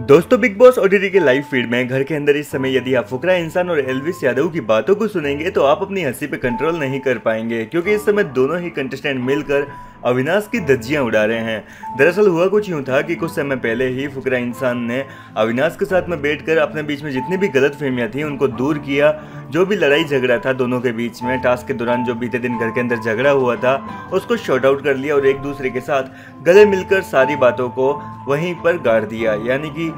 दोस्तों Bigg Boss O T T के live feed में घर के अंदर इस समय यदि आप फुकरा इंसान और एलविस यादव की बातों को सुनेंगे तो आप अपनी हँसी पे कंट्रोल नहीं कर पाएँगे, क्योंकि इस समय दोनों ही कंटेस्टेंट मिलकर अविनाश की धज्जियाँ उड़ा रहे हैं। दरअसल हुआ कुछ यूँ था कि कुछ समय पहले ही फुकरा इंसान ने अविनाश के साथ में बैठकर अपने बीच में जितनी भी गलत फहमियाँ थी, उनको दूर किया। जो भी लड़ाई झगड़ा था दोनों के बीच में, टास्क के दौरान जो बीते दिन घर के अंदर झगड़ा हुआ था, उसको शॉर्ट आउट कर लिया और एक दूसरे के साथ गले मिलकर सारी बातों को वहीं पर गाड़ दिया। यानी कि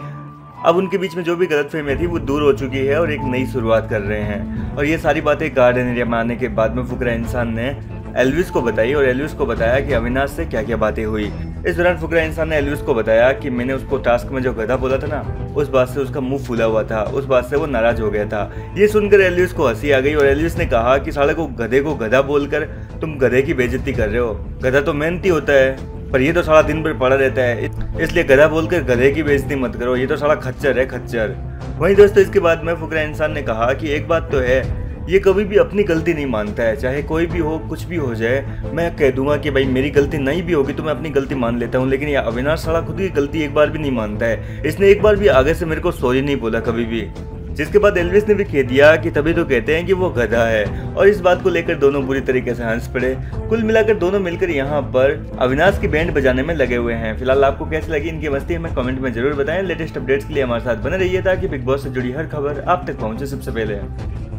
अब उनके बीच में जो भी गलत फहमियाँ थी, वो दूर हो चुकी है और एक नई शुरुआत कर रहे हैं। और ये सारी बातें गार्डन एरिया में आने के बाद में फुकरा इंसान ने एलविस को बताई और एलविस को बताया कि अविनाश से क्या क्या बातें हुई। इस दौरान फुकरा इंसान ने एलविस को बताया कि मैंने उसको टास्क में जो गधा बोला था ना, उस बात से उसका मुँह फूला हुआ था, उस बात से वो नाराज़ हो गया था। ये सुनकर एलविस को हँसी आ गई और एलविस ने कहा कि साले को गधे को गधा बोलकर तुम गधे की बेजती कर रहे हो। गधा तो मेहनती होता है, पर ये तो सारा दिन भर पड़ा रहता है। इसलिए गधा बोलकर गधे की बेइज्जती मत करो, ये तो सारा खच्चर है, खच्चर। वहीं दोस्तों, इसके बाद में फुकरा इंसान ने कहा कि एक बात तो है ये कभी भी अपनी गलती नहीं मानता है। चाहे कोई भी हो, कुछ भी हो जाए, मैं कह दूँगा कि भाई, मेरी गलती नहीं भी होगी तो मैं अपनी गलती मान लेता हूँ, लेकिन ये अविनाश साला खुद की गलती एक बार भी नहीं मानता है। इसने एक बार भी आगे से मेरे को सॉरी नहीं बोला कभी भी। जिसके बाद एलविस ने भी कह दिया कि तभी तो कहते हैं कि वो गधा है। और इस बात को लेकर दोनों बुरी तरीके से हंस पड़े। कुल मिलाकर दोनों मिलकर यहाँ पर अविनाश की बैंड बजाने में लगे हुए हैं। फ़िलहाल आपको कैसी लगी इनकी मस्ती, हमें कमेंट में ज़रूर बताएँ। लेटेस्ट अपडेट्स के लिए हमारे साथ बने रहिए ताकि बिग बॉस से जुड़ी हर खबर आप तक पहुँचे सबसे पहले।